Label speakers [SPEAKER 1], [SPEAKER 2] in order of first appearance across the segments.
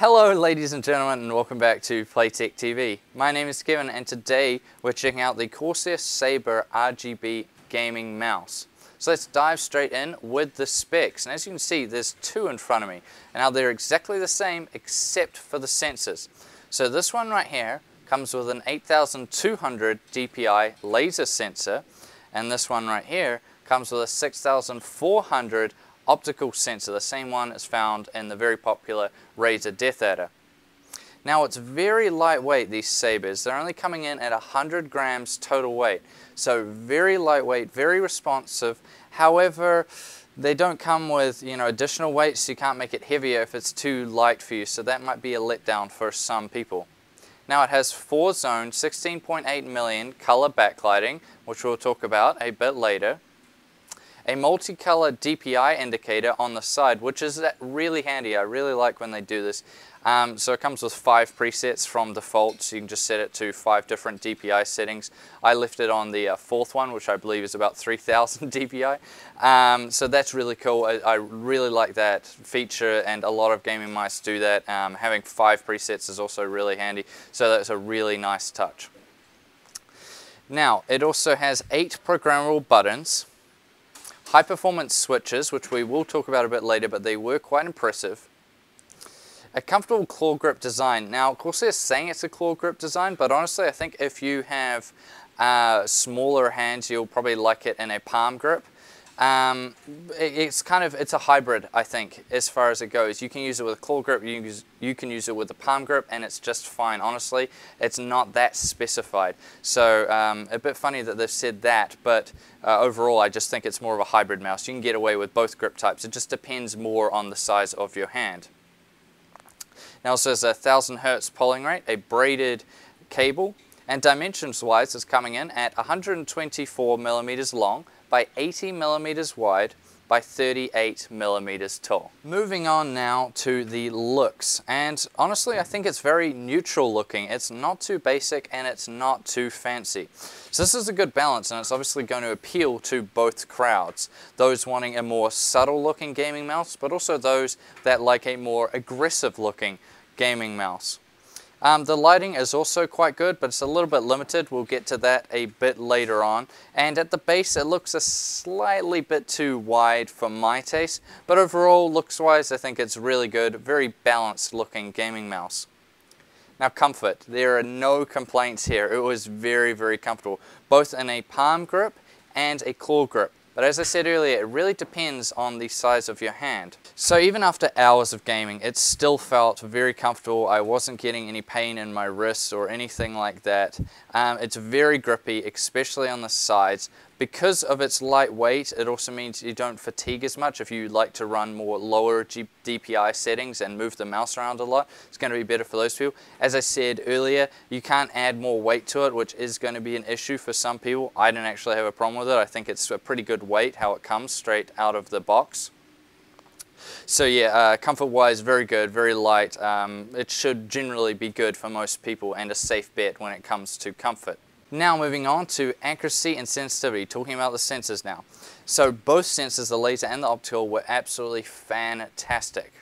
[SPEAKER 1] Hello ladies and gentlemen and welcome back to Playtech TV. My name is Kevin and today we're checking out the Corsair Sabre RGB gaming mouse. So let's dive straight in with the specs. And as you can see, there's two in front of me. And now they're exactly the same except for the sensors. So this one right here comes with an 8200 DPI laser sensor. And this one right here comes with a 6400 optical sensor, the same one is found in the very popular Razer DeathAdder. Now it's very lightweight, these Sabres. They're only coming in at 100 grams total weight. So very lightweight, very responsive. However, they don't come with you know additional weight, so you can't make it heavier if it's too light for you. So that might be a letdown for some people. Now it has four zone 16.8 million color backlighting, which we'll talk about a bit later a multicolor DPI indicator on the side, which is really handy. I really like when they do this. Um, so it comes with five presets from default, so you can just set it to five different DPI settings. I left it on the uh, fourth one, which I believe is about 3000 DPI. Um, so that's really cool. I, I, really like that feature, and a lot of gaming mice do that. Um, having five presets is also really handy, so that's a really nice touch. Now, it also has eight programmable buttons, High performance switches, which we will talk about a bit later, but they were quite impressive. A comfortable claw grip design. Now, of course, they're saying it's a claw grip design, but honestly, I think if you have uh, smaller hands, you'll probably like it in a palm grip. Um, it's kind of, it's a hybrid, I think, as far as it goes. You can use it with a claw grip, you, use, you can use it with a palm grip, and it's just fine. Honestly, it's not that specified. So um, a bit funny that they've said that, but uh, overall, I just think it's more of a hybrid mouse. You can get away with both grip types. It just depends more on the size of your hand. Now also has a 1000 hertz polling rate, a braided cable, and dimensions-wise, it's coming in at 124 millimeters long, by 80 millimeters wide by 38 millimeters tall. Moving on now to the looks and honestly I think it's very neutral looking. It's not too basic and it's not too fancy. So this is a good balance and it's obviously going to appeal to both crowds. Those wanting a more subtle looking gaming mouse but also those that like a more aggressive looking gaming mouse. Um, the lighting is also quite good, but it's a little bit limited. We'll get to that a bit later on. And at the base, it looks a slightly bit too wide for my taste, but overall, looks-wise, I think it's really good. Very balanced looking gaming mouse. Now comfort, there are no complaints here. It was very, very comfortable, both in a palm grip and a claw grip. But as I said earlier, it really depends on the size of your hand. So even after hours of gaming, it still felt very comfortable. I wasn't getting any pain in my wrists or anything like that. Um, it's very grippy, especially on the sides, because of its light weight, it also means you don't fatigue as much. If you like to run more lower G DPI settings and move the mouse around a lot, it's going to be better for those people. As I said earlier, you can't add more weight to it, which is going to be an issue for some people. I don't actually have a problem with it. I think it's a pretty good weight, how it comes straight out of the box. So yeah, uh, comfort-wise, very good, very light. Um, it should generally be good for most people and a safe bet when it comes to comfort. Now moving on to accuracy and sensitivity, talking about the sensors now. So both sensors, the laser and the optical, were absolutely fantastic.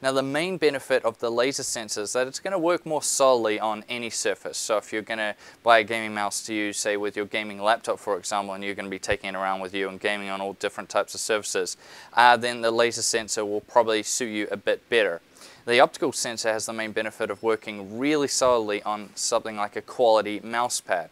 [SPEAKER 1] Now the main benefit of the laser sensor is that it's going to work more solidly on any surface. So if you're going to buy a gaming mouse to use, say with your gaming laptop for example, and you're going to be taking it around with you and gaming on all different types of surfaces, uh, then the laser sensor will probably suit you a bit better. The optical sensor has the main benefit of working really solidly on something like a quality mouse pad.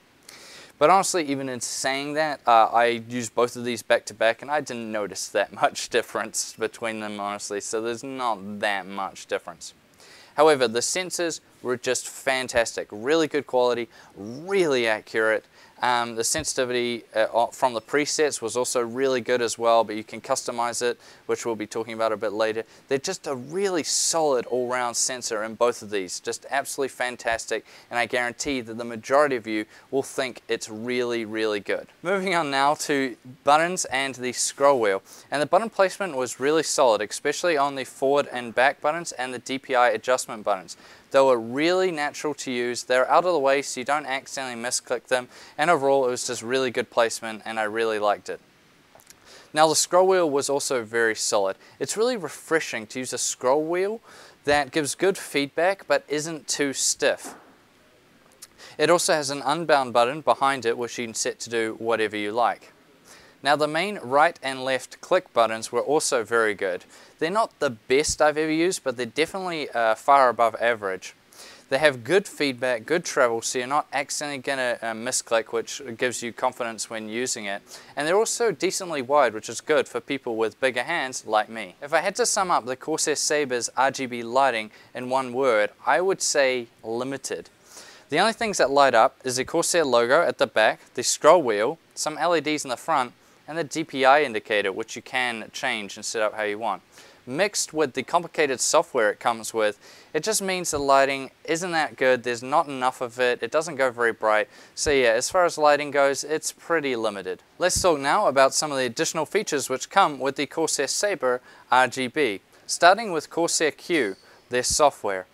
[SPEAKER 1] But honestly, even in saying that, uh, I used both of these back to back and I didn't notice that much difference between them, honestly, so there's not that much difference. However, the sensors were just fantastic, really good quality, really accurate, um, the sensitivity uh, from the presets was also really good as well, but you can customize it, which we'll be talking about a bit later. They're just a really solid all-round sensor in both of these, just absolutely fantastic, and I guarantee that the majority of you will think it's really, really good. Moving on now to buttons and the scroll wheel. And the button placement was really solid, especially on the forward and back buttons and the DPI adjustment buttons. They were really natural to use. They're out of the way so you don't accidentally misclick them. And overall, it was just really good placement and I really liked it. Now the scroll wheel was also very solid. It's really refreshing to use a scroll wheel that gives good feedback but isn't too stiff. It also has an unbound button behind it which you can set to do whatever you like. Now the main right and left click buttons were also very good. They're not the best I've ever used, but they're definitely uh, far above average. They have good feedback, good travel, so you're not accidentally going to uh, misclick, which gives you confidence when using it. And they're also decently wide, which is good for people with bigger hands like me. If I had to sum up the Corsair Sabre's RGB lighting in one word, I would say limited. The only things that light up is the Corsair logo at the back, the scroll wheel, some LEDs in the front, and the DPI indicator which you can change and set up how you want. Mixed with the complicated software it comes with, it just means the lighting isn't that good, there's not enough of it, it doesn't go very bright. So yeah, as far as lighting goes, it's pretty limited. Let's talk now about some of the additional features which come with the Corsair Sabre RGB. Starting with Corsair CUE, their software.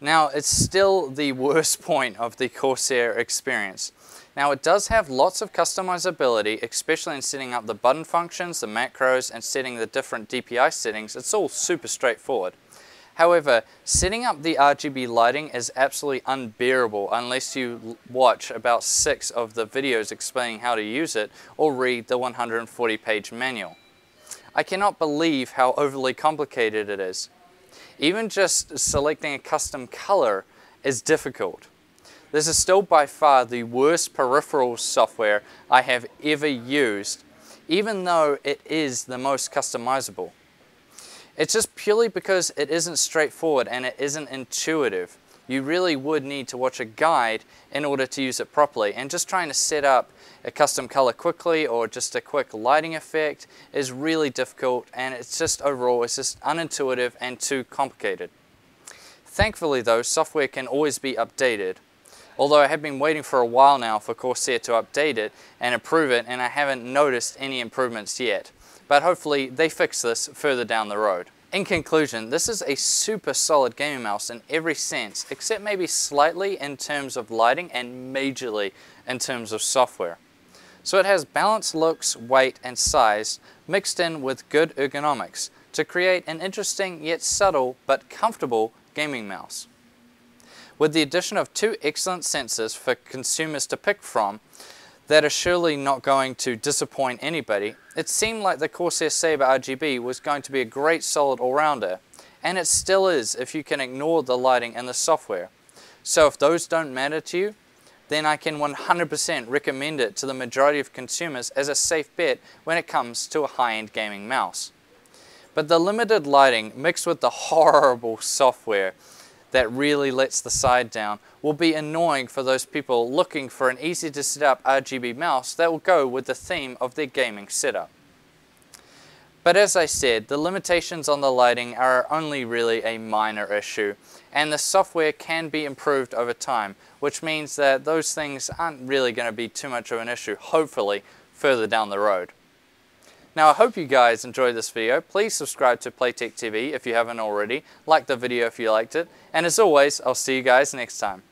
[SPEAKER 1] Now, it's still the worst point of the Corsair experience. Now it does have lots of customizability, especially in setting up the button functions, the macros, and setting the different DPI settings. It's all super straightforward. However, setting up the RGB lighting is absolutely unbearable unless you watch about six of the videos explaining how to use it or read the 140 page manual. I cannot believe how overly complicated it is. Even just selecting a custom color is difficult. This is still by far the worst peripheral software I have ever used, even though it is the most customizable. It's just purely because it isn't straightforward and it isn't intuitive. You really would need to watch a guide in order to use it properly. And just trying to set up a custom color quickly or just a quick lighting effect is really difficult and it's just overall, it's just unintuitive and too complicated. Thankfully though, software can always be updated although I have been waiting for a while now for Corsair to update it and improve it and I haven't noticed any improvements yet. But hopefully they fix this further down the road. In conclusion, this is a super solid gaming mouse in every sense, except maybe slightly in terms of lighting and majorly in terms of software. So it has balanced looks, weight and size mixed in with good ergonomics to create an interesting yet subtle but comfortable gaming mouse. With the addition of two excellent sensors for consumers to pick from that are surely not going to disappoint anybody, it seemed like the Corsair Sabre RGB was going to be a great solid all-rounder, and it still is if you can ignore the lighting and the software. So if those don't matter to you, then I can 100% recommend it to the majority of consumers as a safe bet when it comes to a high-end gaming mouse. But the limited lighting mixed with the horrible software that really lets the side down will be annoying for those people looking for an easy to set up RGB mouse that will go with the theme of their gaming setup. But as I said, the limitations on the lighting are only really a minor issue, and the software can be improved over time, which means that those things aren't really going to be too much of an issue, hopefully, further down the road. Now I hope you guys enjoyed this video. Please subscribe to Playtech TV if you haven't already. Like the video if you liked it. And as always, I'll see you guys next time.